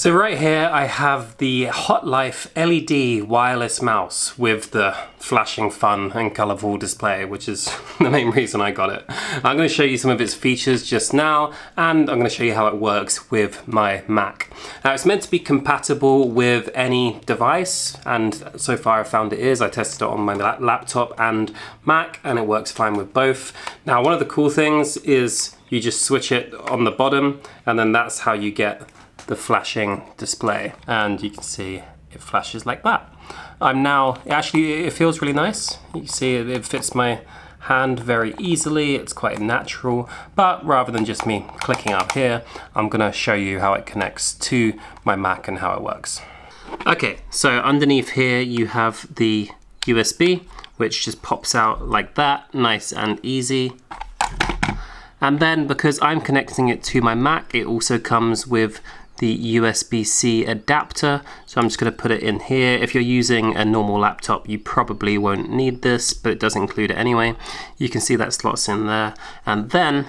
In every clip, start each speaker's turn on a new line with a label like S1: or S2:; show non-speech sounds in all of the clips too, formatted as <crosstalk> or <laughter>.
S1: So right here I have the Hotlife LED wireless mouse with the flashing fun and colourful display, which is <laughs> the main reason I got it. I'm going to show you some of its features just now, and I'm going to show you how it works with my Mac. Now it's meant to be compatible with any device, and so far I've found it is. I tested it on my laptop and Mac, and it works fine with both. Now one of the cool things is you just switch it on the bottom, and then that's how you get the flashing display and you can see it flashes like that. I'm now, actually it feels really nice. You see it, it fits my hand very easily, it's quite natural, but rather than just me clicking up here, I'm gonna show you how it connects to my Mac and how it works. Okay, so underneath here you have the USB, which just pops out like that, nice and easy. And then because I'm connecting it to my Mac, it also comes with the USB-C adapter. So I'm just gonna put it in here. If you're using a normal laptop, you probably won't need this, but it does include it anyway. You can see that slots in there. And then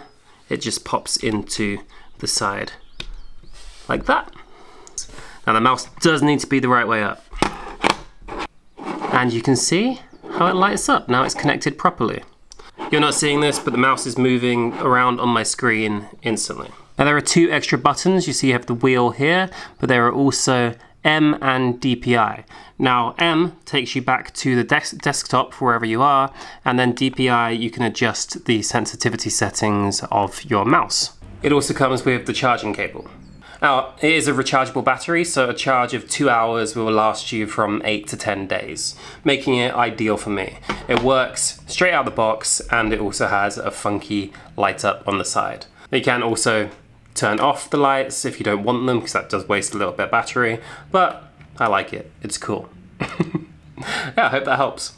S1: it just pops into the side like that. Now the mouse does need to be the right way up. And you can see how it lights up. Now it's connected properly. You're not seeing this, but the mouse is moving around on my screen instantly. Now there are two extra buttons. You see you have the wheel here, but there are also M and DPI. Now M takes you back to the des desktop wherever you are, and then DPI you can adjust the sensitivity settings of your mouse. It also comes with the charging cable. Now, it is a rechargeable battery, so a charge of two hours will last you from eight to 10 days, making it ideal for me. It works straight out the box, and it also has a funky light up on the side. You can also turn off the lights if you don't want them because that does waste a little bit of battery, but I like it. It's cool. <laughs> yeah, I hope that helps.